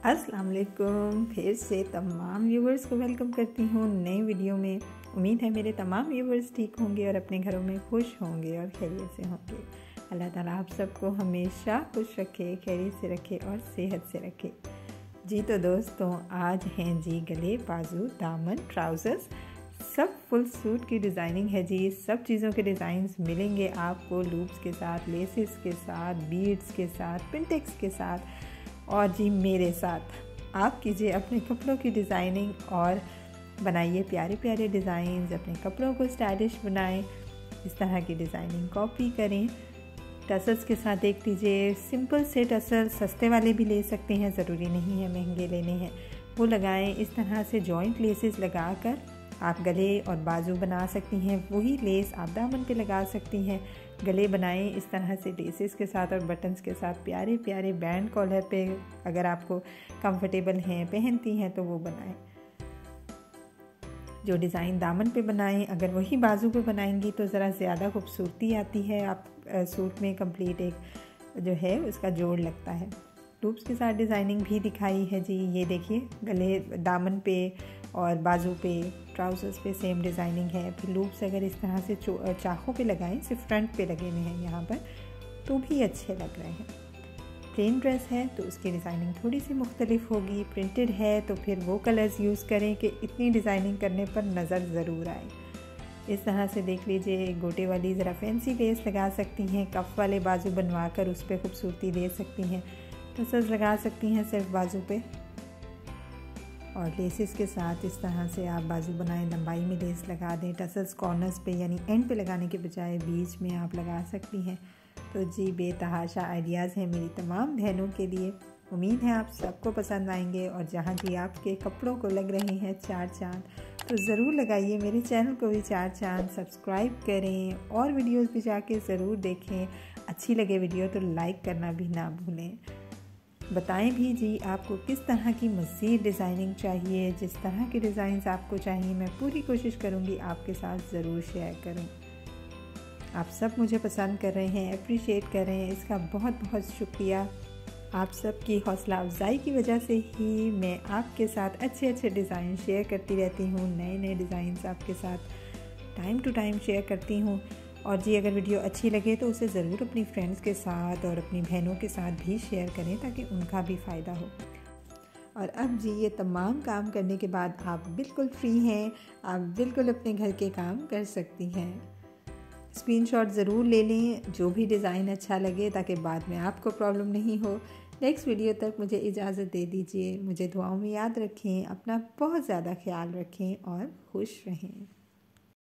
अस्सलाम वालेकुम फिर से तमाम व्यूवर्स को वेलकम करती हूँ नई वीडियो में। उम्मीद है मेरे तमाम व्यूवर्स ठीक होंगे और अपने घरों में खुश होंगे और खैरियत से होंगे। अल्लाह ताला आप सबको हमेशा खुश रखे, खैरियत से रखे और सेहत से रखे। जी तो दोस्तों, आज हैं जी गले बाजू दामन ट्राउज़र्स सब फुल सूट की डिज़ाइनिंग है जी। सब चीज़ों के डिज़ाइंस मिलेंगे आपको। लूप्स के साथ लेसेस के साथ बीड्स के साथ पिंटेक्स के साथ। और जी मेरे साथ। आप कीजिए अपने कपड़ों की डिज़ाइनिंग और बनाइए प्यारे प्यारे डिज़ाइंस अपने कपड़ों को स्टाइलिश बनाएँ, इस तरह की डिज़ाइनिंग कॉपी करें। टसल्स के साथ देख लीजिए सिंपल से टसल सस्ते वाले भी ले सकते हैं, ज़रूरी नहीं है, महँगे लेने हैं। वो लगाएँ, इस तरह से जॉइंट लेसेस लगाकर आप गले और बाजू बना सकती हैं, वही लेस आप दामन पे लगा सकती हैं। गले बनाएँ इस तरह से लेसेस के साथ और बटन्स के साथ प्यारे प्यारे बैंड कॉलर पे अगर आपको कंफर्टेबल हैं, पहनती हैं तो वो बनाएँ। जो डिज़ाइन दामन पे बनाएँ, अगर वही बाजू पे बनाएँगी तो ज़रा ज़्यादा खूबसूरती आती है। आप सूट में कंप्लीट एक जो है, उसका जोड़ लगता है। लूप्स के साथ डिज़ाइनिंग भी दिखाई है जी। ये देखिए, गले दामन पे और बाजू पे ट्राउज़र्स पे सेम डिज़ाइनिंग है। फिर लूप्स अगर इस तरह से चाकों पे लगाएँ, सिर्फ़ फ्रंट पे लगे हुए हैं यहाँ पर तो भी अच्छे लग रहे हैं। प्लेन ड्रेस है तो उसकी डिज़ाइनिंग थोड़ी सी मुख्तलिफ़ होगी। प्रिंटेड है तो फिर वो कलर्स यूज़ करें कि इतनी डिज़ाइनिंग करने पर नज़र ज़रूर आए। इस तरह से देख लीजिए, गोटे वाली ज़रा फैंसी लेस लगा सकती हैं, कफ वाले बाजू बनवा कर उस पर खूबसूरती दे सकती हैं। टसल्स लगा सकती हैं सिर्फ़ बाजू पे। और लेसेस के साथ इस तरह से आप बाजू बनाएँ, लंबाई में लेस लगा दें टसल्स कॉर्नर्स पे यानी एंड पे लगाने के बजाय बीच में आप लगा सकती हैं। तो जी, बेतहाशा आइडियाज़ हैं मेरी तमाम बहनों के लिए। उम्मीद है आप सबको पसंद आएँगे और जहाँ भी आपके कपड़ों को लग रहे हैं चार चाँद तो ज़रूर लगाइए मेरे चैनल को भी चार चाँद सब्सक्राइब करें और वीडियोस भी जाके ज़रूर देखें। अच्छी लगे वीडियो तो लाइक करना भी ना भूलें। बताएँ भी जी आपको किस तरह की मज़ीद डिज़ाइनिंग चाहिए, जिस तरह के डिज़ाइंस आपको चाहिए, मैं पूरी कोशिश करूँगी आपके साथ ज़रूर शेयर करूँ। आप सब मुझे पसंद कर रहे हैं अप्रिशिएट कर रहे हैं, इसका बहुत बहुत शुक्रिया। आप सब की हौसला अफजाई की वजह से ही मैं आपके साथ अच्छे अच्छे डिज़ाइन शेयर करती रहती हूँ नए नए डिज़ाइंस आपके साथ टाइम टू टाइम शेयर करती हूँ। और जी, अगर वीडियो अच्छी लगे तो उसे ज़रूर अपनी फ्रेंड्स के साथ और अपनी बहनों के साथ भी शेयर करें ताकि उनका भी फ़ायदा हो। और अब जी, ये तमाम काम करने के बाद आप बिल्कुल फ्री हैं, आप बिल्कुल अपने घर के काम कर सकती हैं। स्क्रीनशॉट ज़रूर ले लें, जो भी डिज़ाइन अच्छा लगे ताकि बाद में आपको प्रॉब्लम नहीं हो। नेक्स्ट वीडियो तक मुझे इजाज़त दे दीजिए, मुझे दुआओं में याद रखें, अपना बहुत ज़्यादा ख्याल रखें और खुश रहें।